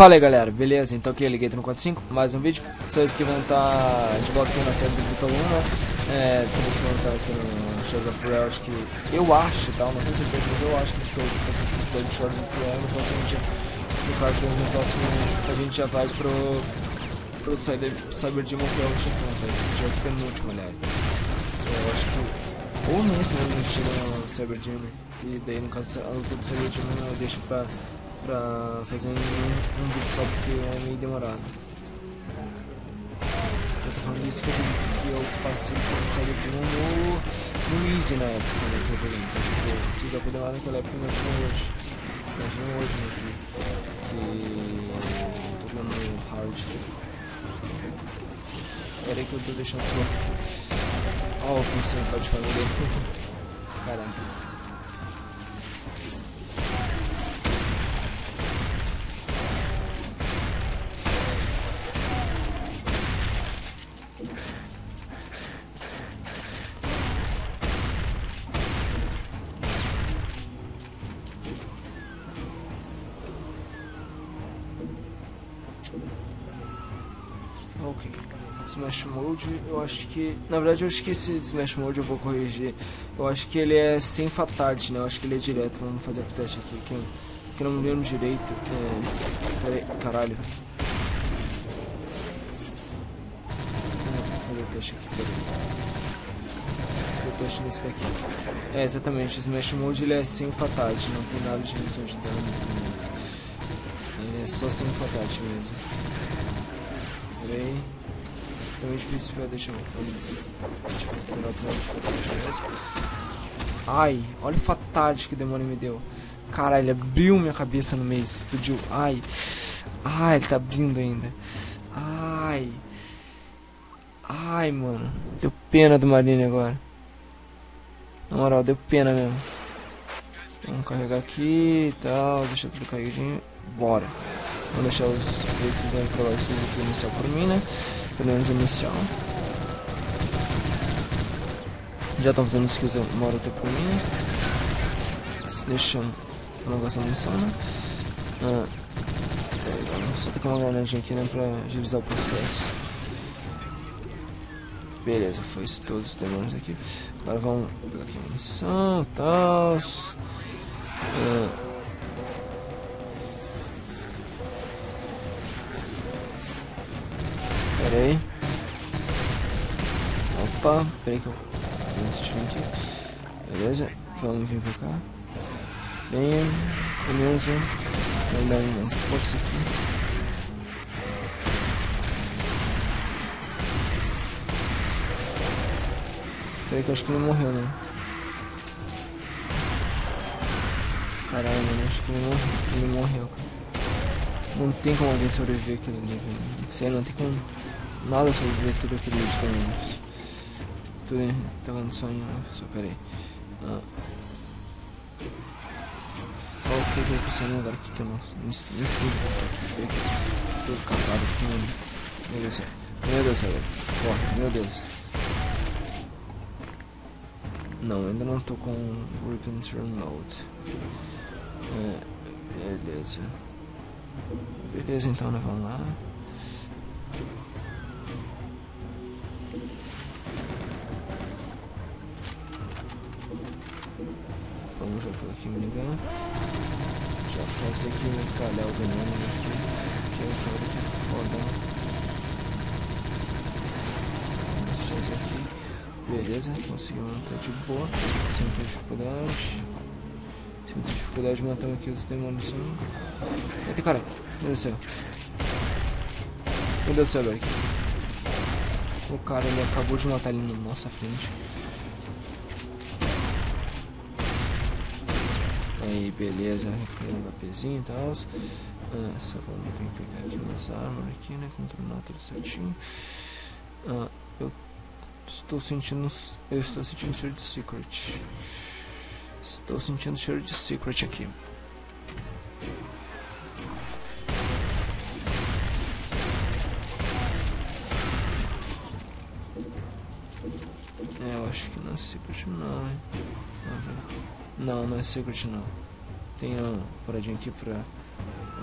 Fala aí galera, beleza? Então aqui é Liguei no 45, mais um vídeo. Vocês que vão estar de volta aqui na série do Vitor 1, né? É, vocês que vão estar aqui no Shows of Real, acho que. Eu acho, tá? Não tenho certeza, mas eu acho que esse é o último episódio de Shows of Real. Então a gente, no caso, no próximo, a gente já vai pro. pro Cyber, Cyber Demon, que é o chefão, tá? Esse já é o penúltimo, aliás. Né? Eu acho que. Ou nesse, né? A gente chega no Cyber Demon. E daí, no caso, a luta Cyber Demon eu deixo pra pra fazer um, um vídeo só porque é meio demorado. Eu tô falando isso que eu, que eu passei por sair um no, no Easy na época, né, que eu peguei. Então, tipo, se já foi demorado naquela época, imagina hoje. Imagina hoje, meu filho. Que tô dando hard. Pera aí que eu tô deixando só. Ó, oh, o função pode família. Caramba. Mode, eu acho que... Na verdade, eu acho que esse Smash Mode eu vou corrigir. Eu acho que ele é sem fatality, né? Eu acho que ele é direto. Vamos fazer o teste aqui, que não me lembro direito. É... Peraí, caralho. Vou fazer o teste aqui, fazer o teste nesse daqui. É, exatamente. O Smash Mode, ele é sem fatality. Não tem nada de redução de dano. Ele é só sem fatality mesmo. Peraí. Então é difícil pra deixar. Ai, olha o fatality que o demônio me deu. Caralho, ele abriu minha cabeça no meio, explodiu. Ai. Ai, ele tá abrindo ainda. Ai. Ai, mano. Deu pena do Marine agora. Na moral, deu pena mesmo. Vamos carregar aqui e tal. Deixa tudo caidinho. Bora. Vou deixar os vão colar esses aqui inicial por mim, né? Pelo menos inicial. Já estão fazendo skills uma hora até por mim. Deixa não gastar munição, né? Ah, só tem uma granadinha aqui, né? Pra agilizar o processo. Beleza, foi isso todos os demônios aqui. Agora vamos pegar aqui a munição e tal. Ah, Aí. Opa, pera aí que eu. Beleza, vamos vir pra cá. Bem, beleza. Vamos dar uma força aqui. Peraí que eu acho que ele morreu, né? Caralho, mano, acho que ele morreu, ele morreu, cara. Não tem como alguém sobreviver aquele nível. Sei, não tem como Nada sobre aquilo de caminhos. Tudo tá dando sonho, só peraí. Ah. o que eu pensei no lugar aqui que eu não, aqui, Todo cagado aqui, mano. Meu Deus. Meu Deus do Corre, meu Deus. Não, ainda não tô com Turn Mode. É, beleza. Beleza, então, né? Vamos lá. Por aqui me ligar. Já faz aqui metralhar o veneno aqui. Que é o cara que foda. Vamos aqui. Beleza, conseguimos matar de boa. Sem ter dificuldade. Sem ter dificuldade matando aqui os demônios. Eita cara, meu Deus do céu. Meu Deus do céu, velho. O cara ele acabou de matar ele na nossa frente. Aí, beleza, recolhendo um HPzinho e tal. Ah, só vamos vir pegar aqui umas armas aqui, né? Controlar tudo certinho. Ah, eu estou sentindo. Eu estou sentindo cheiro de secret. Estou sentindo cheiro de secret aqui. É, eu acho que não é secret não, hein? Vamos ver. Não, não é secret não. Tem uma paradinha aqui pra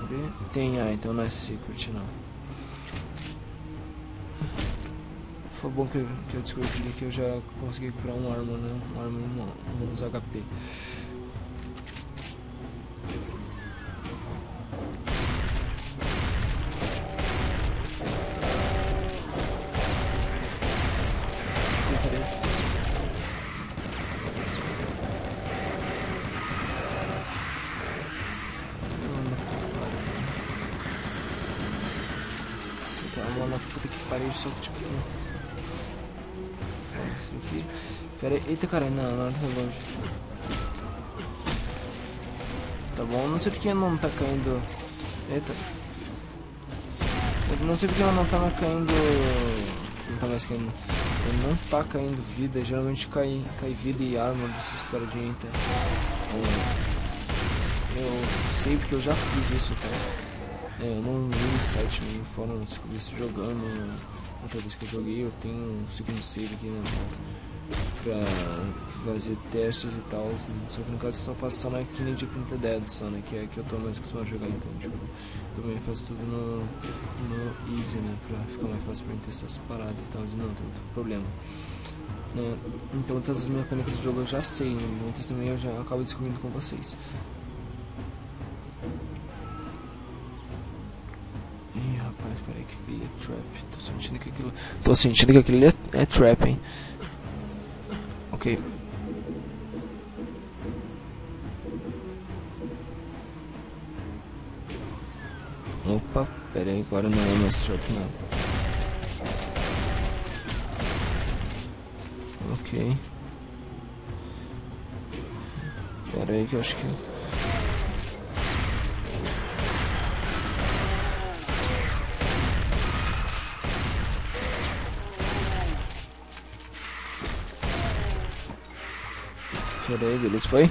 ver. Tem, ah, então não é secret não. Foi bom que eu, que eu descobri que eu já consegui comprar um armor, né? Um armor um, uns HP. Pera aí, eita cara, não, não do relógio. Tá bom, não sei porque não tá caindo... Eita. Eu não sei porque não tá mais caindo... Não tá mais caindo... Não tá caindo vida, geralmente cai, cai vida e arma dessas paradinhas, então... Eu sei porque eu já fiz isso. É, eu não vi site nem fórum, descobri isso jogando. Outra vez que eu joguei, eu tenho um segundo save aqui né, pra fazer testes e tal. Só que no caso eu só faço só na Kine de Printed Dead, só, né? Que é que eu tô mais acostumado a jogar, então, tipo, também faço tudo no, no Easy, né? Pra ficar mais fácil pra mim testar essa parada e tal. Não, tem muito problema. Né? Então, todas as mecânicas do jogo eu já sei, né? muitas também eu já acabo descobrindo com vocês. Peraí que aquilo é trap. Tô sentindo que aquilo. Tô sentindo que aquilo é, é trap, hein? Ok. Opa, pera aí, agora não é mais trap nada. Ok. Pera aí que eu acho que. Pera aí, beleza, foi?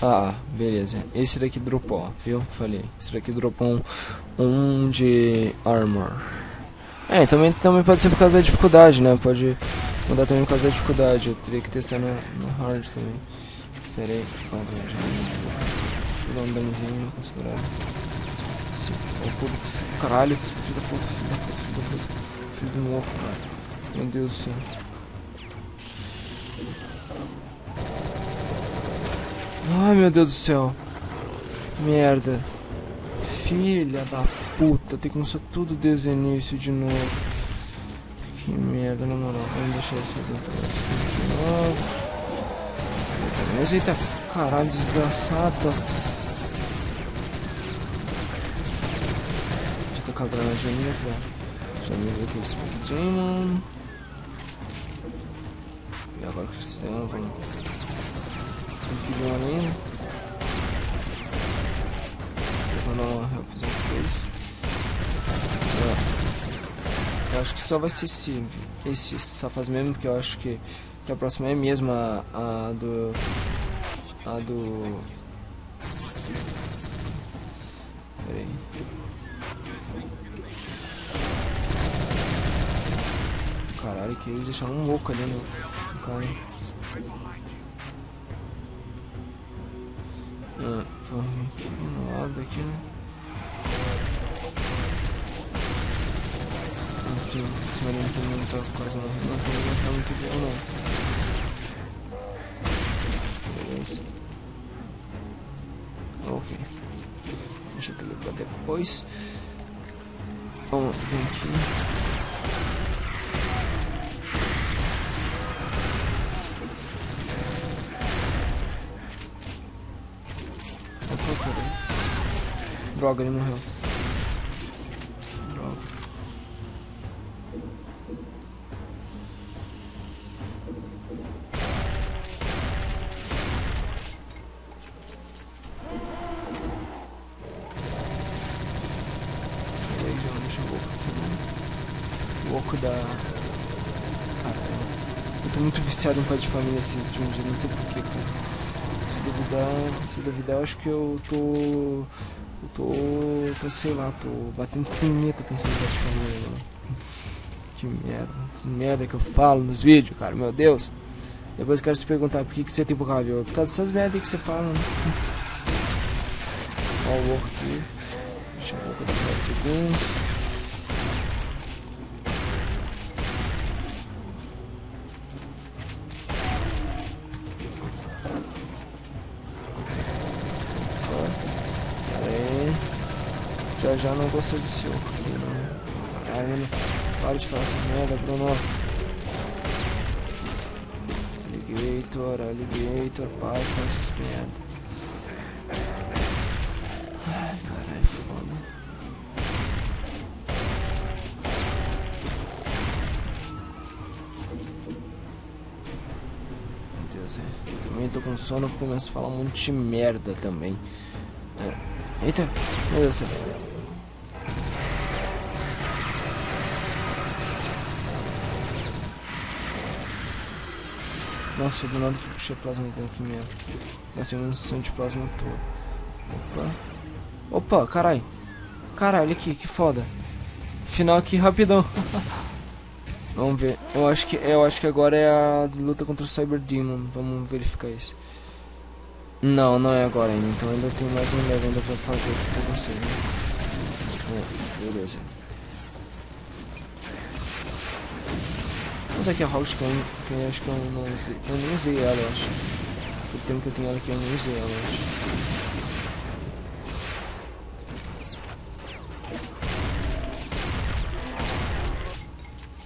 Ah, beleza. Esse daqui dropou, viu? Falei. Esse daqui dropou um, um de armor. É, também, também pode ser por causa da dificuldade, né? Pode mudar também por causa da dificuldade. Eu teria que testar no, no hard também. Pera aí. Vou dar um considerável. Caralho, filho da puta, filho da puta, do louco, cara. Meu Deus do céu. Ai, meu Deus do céu. Merda. Filha da puta. Tem que começar tudo desde o início de novo. Que merda, na moral. Vamos deixar isso fazer de novo. Mas eita, caralho, desgraçado. Deixa eu tocar a granadinha, cara. Chamei aqui o Speed Demon. E agora Cristiano, vamos. Que ver ainda. Vou mandar uma help depois. Eu acho que só vai ser esse, esse só faz mesmo, porque eu acho que, que a próxima é mesmo a, a do. A do. Caralho, que eles deixaram um louco ali no, no cara. Ah, vamos aqui no lado aqui, né? Aqui, esse marinho aqui não tá quase morrendo, não, não tá muito bem não. Beleza. Ok. Deixa eu clicar depois. Vamos vir aqui. Droga, ele morreu. Droga. O oco da... Caramba. Eu tô muito viciado em pai de família esses últimos dias, não sei porquê, cara. Se duvidar, se duvidar, acho que eu tô tô, tô, sei lá, tô batendo punheta pensando em família, mano. Que merda, que merda que eu falo nos vídeos, cara, meu Deus. Depois eu quero se perguntar por que, que você tem pouca raiva. Por causa dessas merdas que você fala, né? Ó o work aqui. Deixa eu ver o que Já não gostou aqui, né? Caramba, para de falar essa merda, Bruno. Alligator, alligator, para de falar essas merda. Ai, caralho, foda. Meu Deus, é. Também tô com sono, começo a falar um monte de merda também. É. Eita, meu Deus do céu. Nossa, do nada que puxei plasma aqui mesmo. Gastei uma instrução de plasma toda. Opa. Opa, carai. Caralho, aqui, que foda. Final aqui rapidão. Vamos ver. Eu acho que eu acho que agora é a luta contra o Cyber Demon. Vamos verificar isso. Não, não é agora ainda. Então ainda tem mais um level ainda pra fazer aqui pra você. Né? Beleza. Vamos aqui a House que, eu, eu acho que eu não usei. Eu nem usei ela, eu acho. Todo tempo que eu tenho ela aqui eu nem usei ela, eu acho.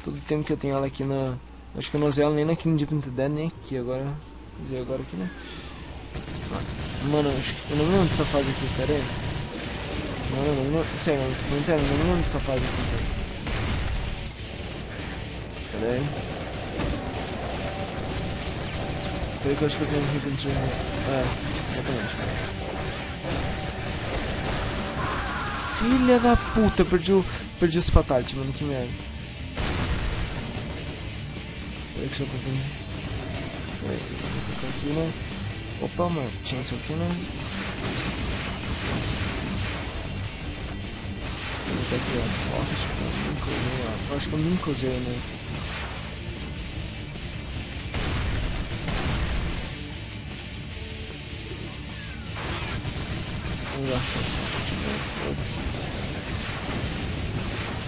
Todo tempo que eu tenho ela aqui na. Acho que eu não usei ela nem na King Deep Dead, nem aqui agora. Usei agora aqui, né? Mano, acho que. Eu não me lembro dessa fase aqui, pera aí. Mano, eu não me Sério, tô falando sério, eu não me lembro dessa fase aqui, cara. Aí. Peraí eu acho que eu tenho um hit de... É, exatamente. Filha da puta, perdi, o, perdi os fatality, mano, que merda. Peraí que eu vou vir. Peraí, vou ficar aqui, né? Opa, mano, tinha isso aqui, né? Vamos aqui, ó, que eu nunca usei, ó. Acho que eu nunca usei, né?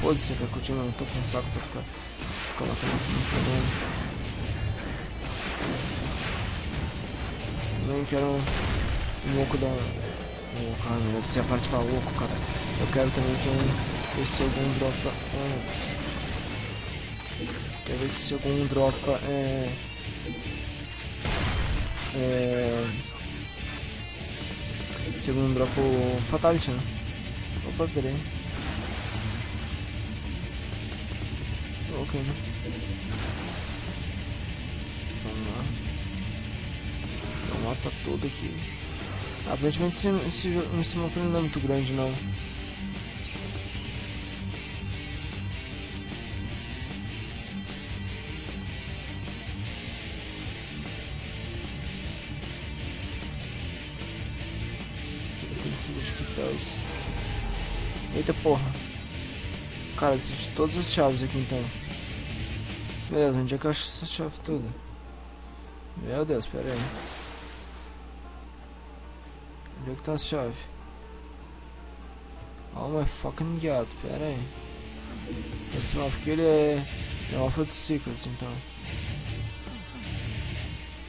Foda-se que continua, não tô com um saco pra ficar, ficar matando problema. Também quero um, um oco da. Um oco, ah, meu se a parte fala oco, cara. Eu quero também que um, esse algum dropa. Ah, quero ver que se algum dropa é. É segundo drop o Fatality, né? Opa, peraí. Ok, né? Vamos lá. o mapa todo aqui. Aparentemente esse, esse, esse mapa não é muito grande, não. Eita porra. Cara, eu preciso de todas as chaves aqui então. Beleza, onde é que eu acho essa chave toda? Meu Deus, pera aí. Onde é que tá a chave? Oh my fucking god, pera aí. Esse mapa aqui ele é. É mapa de Secrets então.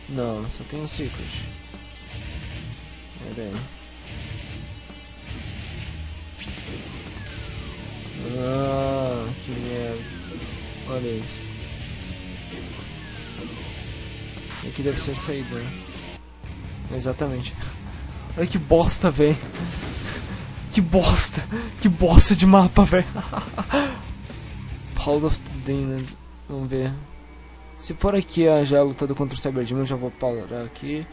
Não, só tem um Secret. Pera aí. Ah, que merda. Olha isso. Aqui deve ser a saída, né? Exatamente. Olha que bosta, velho. Que bosta. Que bosta de mapa, velho. Pause of the Demon. Vamos ver. Se for aqui já lutando contra o Cyber Demon, já vou parar aqui.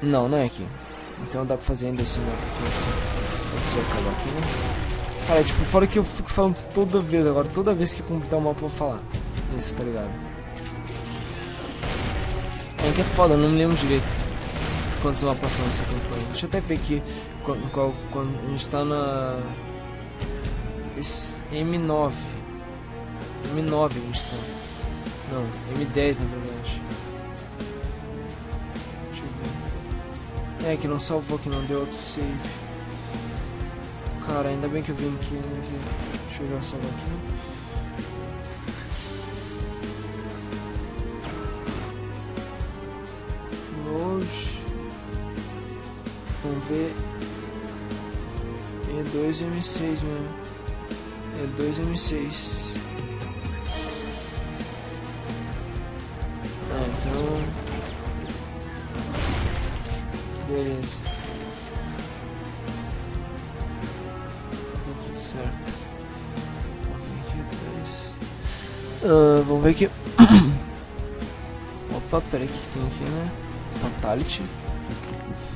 Não, não é aqui. Então dá pra fazer ainda esse mapa aqui assim. Acabar aqui, né? Cara, tipo, fora que eu fico falando toda vez agora, toda vez que completar o um mapa eu vou falar. Isso, tá ligado? É que é foda, eu não me lembro direito quantos mapas são nessa campanha. Deixa eu até ver aqui quando, qual, quando a gente tá na. Esse M9. M9 a gente tá. Não, M10 na verdade. Deixa eu ver. É que não salvou, que não deu outro save. Cara, ainda bem que eu vim aqui, né? Deixa eu já salvar aqui. Hoje. Vamos ver. E2 e M6 mesmo. E2 e M6. Ah, então. Beleza. Ah, vamos ver aqui. Opa, peraí, o que, tem aqui, né? Fatality.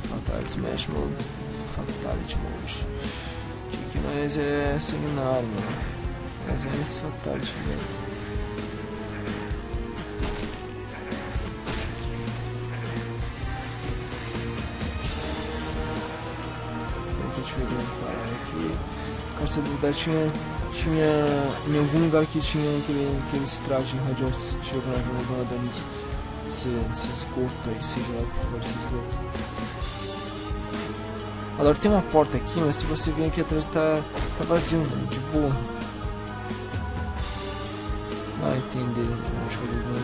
Fatality Smash Mode. Fatality Mode. Que que nós é sanguinário, mano. Mas é esse Fatality mesmo. Deixa eu ver parada aqui. Caça de verdade tinha, tinha. Em algum lugar que tinha aquele, aquele traje radioativo na jogando dando esse, esse esgoto aí, seja lá o que for esse esgoto. Agora tem uma porta aqui, mas se você vir aqui atrás tá, tá vazio, mano, de boa. Ah, entender. Acho que eu vou.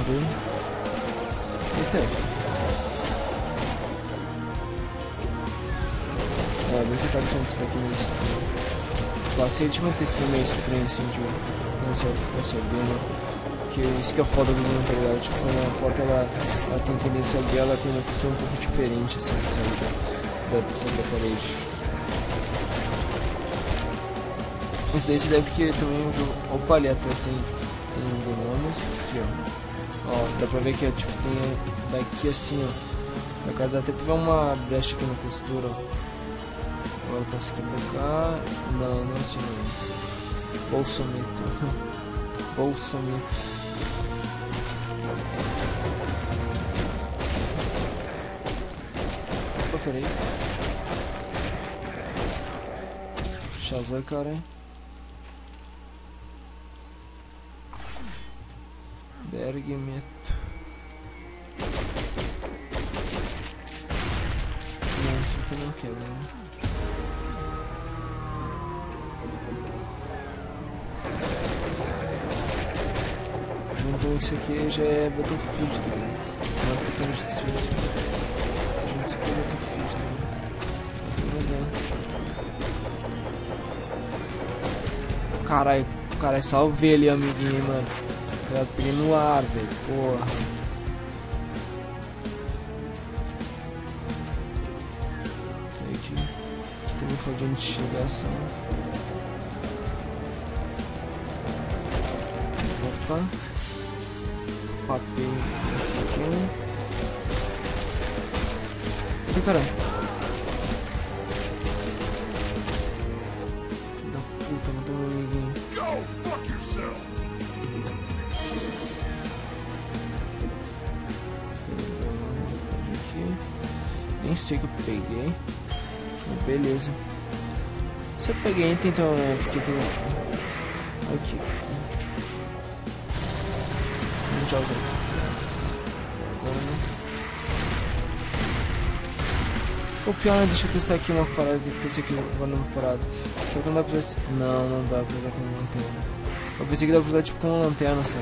Entender? Eita. É, eu tava achando isso daqui meio estranho. Passei de uma textura meio estranha assim, de não sei o que isso que é foda do mundo, tá ligado? Tipo, quando a porta ela, ela tem tendência a ela tem uma textura um pouco diferente, assim, sabe? Da, da da parede. Isso daí se deve porque também o jogo. Opa, ali atrás tem, tem demônios. Aqui, ó. Ó, dá pra ver que é, tipo, tem daqui assim, ó. Vai dá até pra ver uma brecha aqui na textura, ó. Agora eu passo aqui pra cá. Não, não não. Bolsomito. Bolsomito. Opa, peraí. Shazam, cara, hein? Bergmeto. Não, isso aqui não quebra, né? Juntou isso aqui já é Battlefield, tá ligado? Não. Junto isso aqui é Battlefield, tá ligado? Caralho, caralho, salvei ali, amiguinho, mano. Eu peguei no ar, velho. Porra. Aqui, aqui tem um fodinho de chegação. Opa. Papel aqui. Ih, caralho. Da puta, matou meu amiguinho. Go. Nem sei que eu peguei. Beleza. Se eu peguei então é porque que eu... Aqui. Não usei. Agora não. O pior é, deixa eu testar aqui uma parada que pensei que eu numa parada. Só que não dá pra usar. Não, não dá pra usar com lanterna. Eu pensei que dá pra usar tipo com uma lanterna, assim.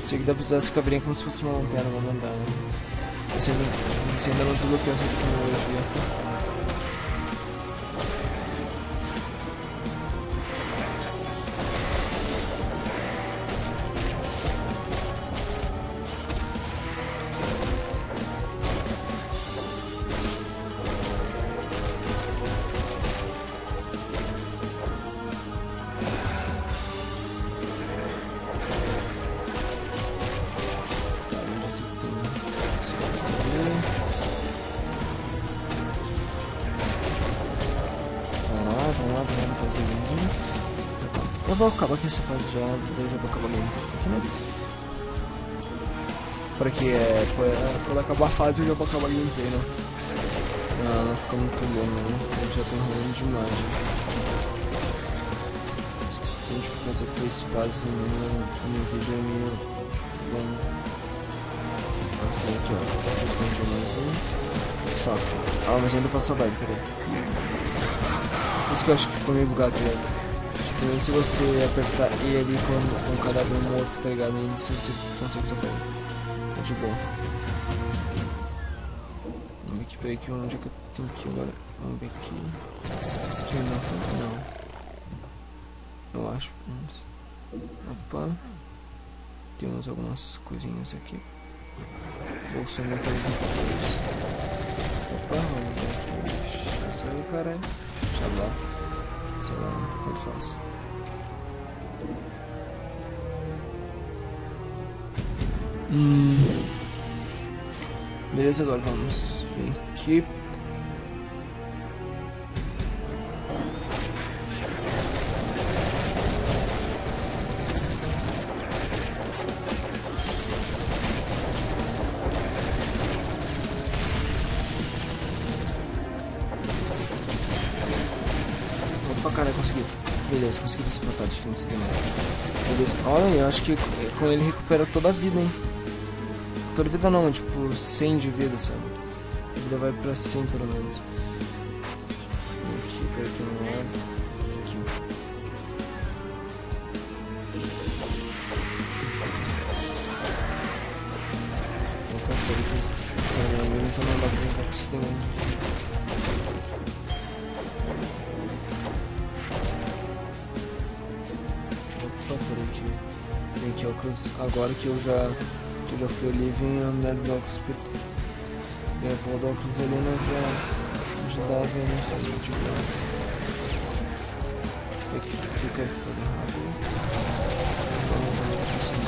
Pensei que dá pra usar essa caveirinha como se fosse uma lanterna, mas não dá, né? Você ainda, você ainda não desbloqueou essa tecnologia. Vou acabar aqui essa fase já, daí já vou acabar o game aqui, né? Pra que é, pô, é, quando acabar a fase eu já vou acabar o gameplay, né? Não, não fica muito bom, não. Eu já tô enrolando demais, né? Esqueci de fazer três fases em um vídeo é meio longo. Aqui, ó. Saco. Ah, mas ainda passa aberto, peraí. Por isso que eu acho que ficou meio bugado, tá Tipo, se você apertar E ali com, o cadáver morto, tá ligado? E se você consegue salvar ele. É de boa. Vamos aqui, peraí, que onde é que eu tenho que agora? Vamos ver aqui. Aqui não, não. Eu acho. Opa. Temos algumas coisinhas aqui. Bolsa muito Opa, vamos ver aqui. Sai, caralho. Deixa lá. Sei lá, tanto faz. Hum. Beleza, agora vamos ver aqui. Que com ele recupera toda a vida, hein? Toda a vida não, tipo, 100 de vida, sabe? A vida vai pra 100 pelo menos. Agora que eu já... Que eu já fui ali, vem a mulher do óculos PT. Vem a porra do óculos ali, né, pra ajudar a ver, né, fazer tipo... O que, que eu quero fazer rápido? Vamos assim,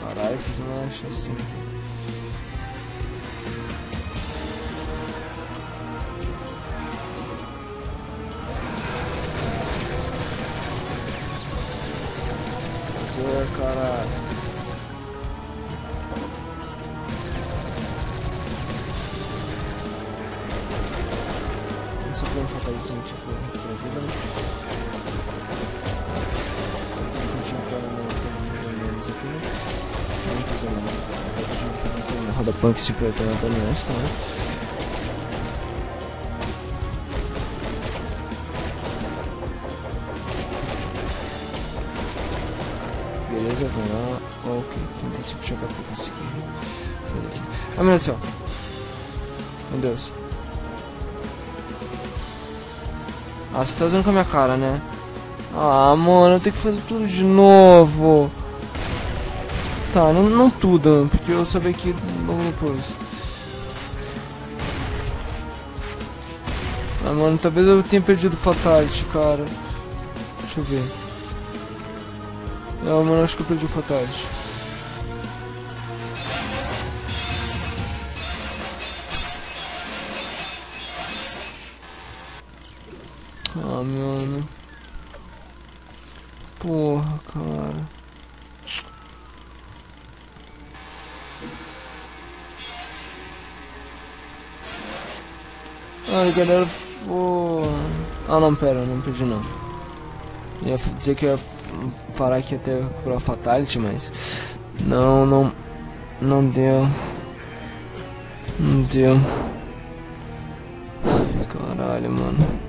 Caralho, fiz uma. Só fazer um fatalizinho tipo pra vida, né? Continuar pra não ter menos aqui, né? Muito usando roda punk eu tô andando nessa, né? Beleza, vamos lá. Ok, 35 de HP consegui. fazer aqui. Ah, meu Deus do céu. Meu Deus. Ah, você tá usando com a minha cara, né? Ah, mano, eu tenho que fazer tudo de novo. Tá, não, não tudo, porque eu sabia que logo depois. Ah, mano, talvez eu tenha perdido o Fatality, cara. Deixa eu ver. Não, mano, acho que eu perdi o Fatality. Ah, mano. Porra, cara. Ai, galera, pô. Ah, não, pera, não perdi não. Ia dizer que eu ia ia ter recuperar o Fatality, mas. Não, não. Não deu. Não deu. Caralho, mano.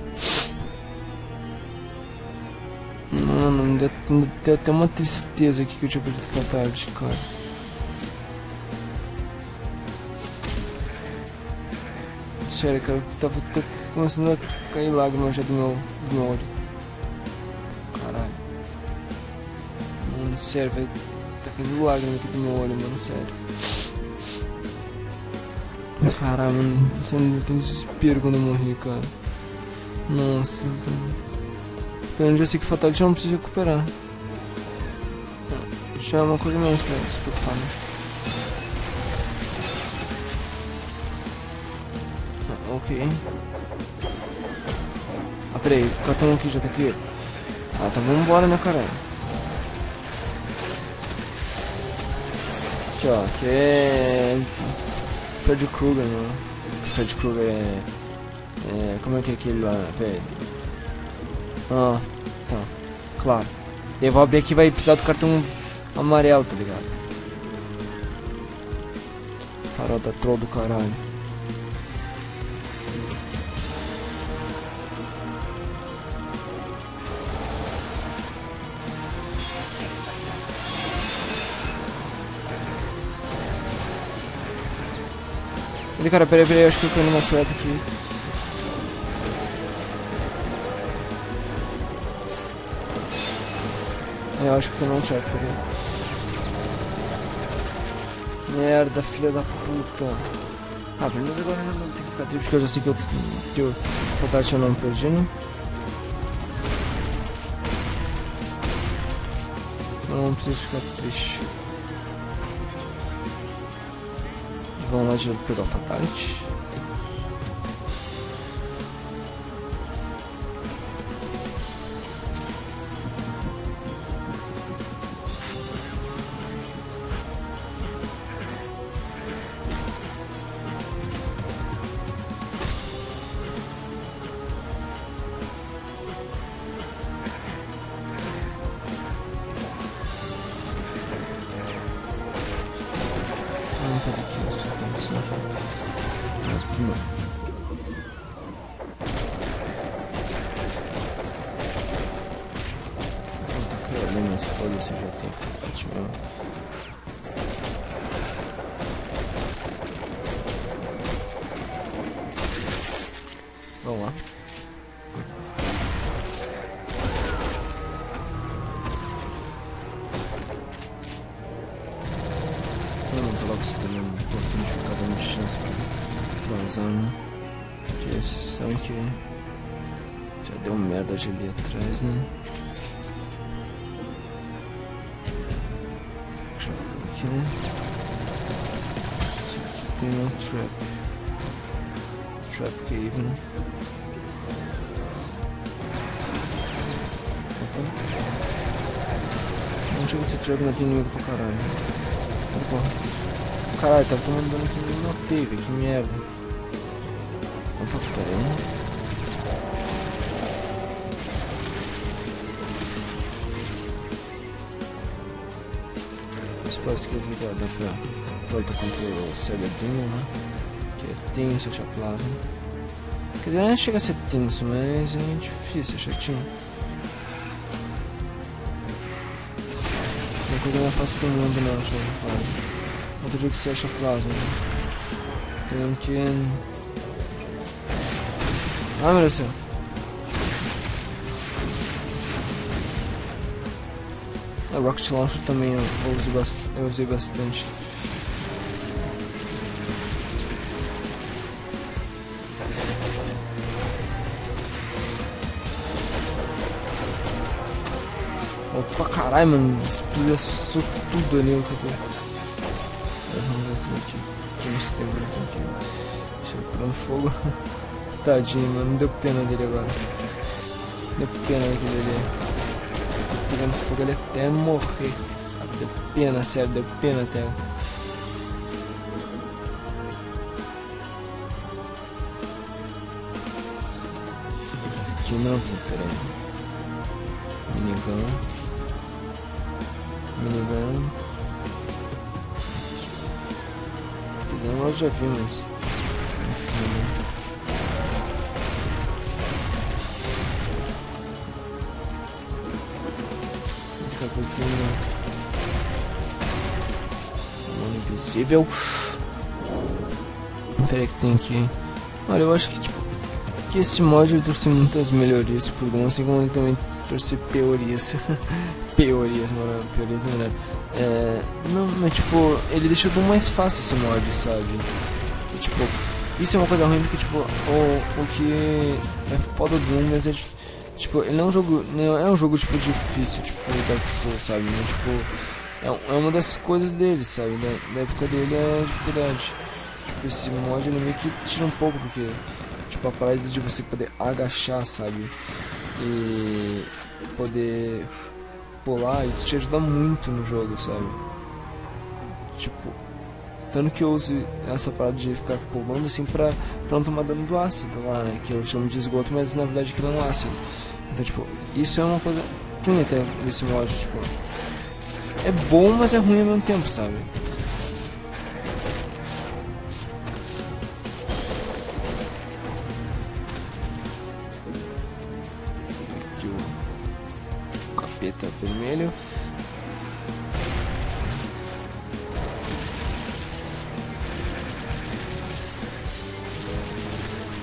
Deu até uma tristeza aqui que eu tinha perdido o Fatality, cara. Sério, cara, eu tava começando a cair lágrimas já do meu, do meu olho. Caralho. Mano, sério, vai. Tá caindo lágrima aqui do meu olho, mano, sério. Caralho, mano, eu tenho desespero quando eu morri, cara. Nossa, cara. Eu já sei que Fatality eu não preciso recuperar. Já é uma coisa menos pra se preocupar, né? Ah, Ok. Ah, peraí, o cartão aqui já tá aqui. Ah, tá, vamos embora, né, caralho? Aqui, ó, aqui é... Fred Krueger, mano. Fred Krueger é... é... Como é que é aquele lá, velho? Ah, tá. Claro. Devolve aqui vai precisar do cartão amarelo, tá ligado? Farol da troll do caralho. Ele, cara, peraí, peraí, acho que eu tô numa trap aqui. Eu acho que eu não trap, peraí. Merda, filha da puta. Ah, menos agora eu não tenho que ficar triste, porque eu já sei que eu, que eu Fatality eu não perdi, né? Não preciso ficar triste. Vamos lá direto pegar o Fatality. Aqui, ó, só tem assim aqui. Não. Foda-se, eu já tenho Fatality Não chega esse trap, não tem inimigo pra caralho. Porra. Caralho, tá tomando dano que nem notei, velho. Que merda. Opa, pera aí. Espaço que aqui dá, dá pra lutar contra o Sagadinho, né? Que é tenso, achar plasma. Quer dizer, não chega a ser tenso, mas é difícil, é chatinho. Coisa mais fácil do mundo não, eu falar. Outro dia que você acha plasma. Né? Tem que. Ah, meu Deus do céu. A Rocket Launcher também eu, eu usei bastante. Caralho, mano. Despedaçou tudo ali o eu Vamos ver se aqui. Deixa eu pegando fogo. Tadinho, mano. Não deu pena dele agora. Deu pena daquele ali. Tô pegando fogo ele até morrer. Deu pena, sério. Deu pena até. Aqui não vi, peraí. Minigun. Minigun. Minigun eu já vi, mas. Enfim. Mano invisível. Pera aí que tem aqui. Olha, eu acho que tipo. Que esse mod trouxe muitas melhorias pro Gon, assim como ele também trouxe piorias. piorias, mano, piorias é melhor. É, não, mas tipo, ele deixou tudo mais fácil esse mod, sabe? E, tipo, isso é uma coisa ruim porque, tipo, o, o que é foda do mas é tipo, ele não é um jogo, não é um jogo, tipo, difícil, tipo, Dark Souls, sabe? Mas, tipo, é, é uma das coisas dele, sabe? Da, da época dele é dificuldade. Tipo, esse mod ele meio que tira um pouco, porque, tipo, a parada de você poder agachar, sabe? E poder pular, isso te ajuda muito no jogo, sabe? Tipo, tanto que eu use essa parada de ficar pulando assim pra, pra não tomar dano do ácido lá, né? Que eu chamo de esgoto, mas na verdade aquilo é um ácido. Então, tipo, isso é uma coisa ruim até desse mod, tipo. é bom, mas é ruim ao mesmo tempo, sabe?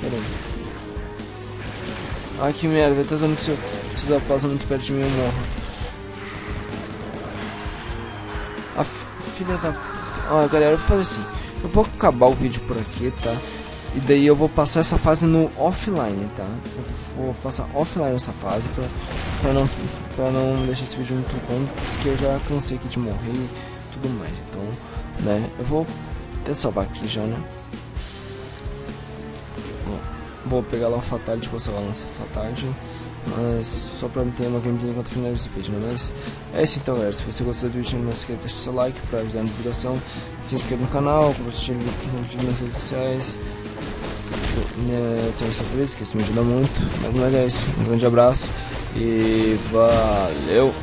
Peraí. Ai que merda, vai estar que se eu se passa muito perto de mim eu morro. A filha da. Ó, galera, eu vou fazer assim. Eu vou acabar o vídeo por aqui, tá? E daí eu vou passar essa fase no offline, tá? Eu vou passar offline essa fase pra, pra, não, pra não deixar esse vídeo muito longo, porque eu já cansei aqui de morrer e tudo mais. Então, né? Eu vou até salvar aqui já, né? Vou pegar lá o Fatality, vou salvar nossa Fatality. Mas só pra ter uma gameplay enquanto finalizo esse vídeo, né? Mas é isso então, galera. Se você gostou do vídeo, não esqueça de deixar seu like pra ajudar na divulgação. Se inscreva no canal, compartilhe nas redes sociais. Se por isso, que isso me ajuda muito. Mas não é isso. Um grande abraço e valeu!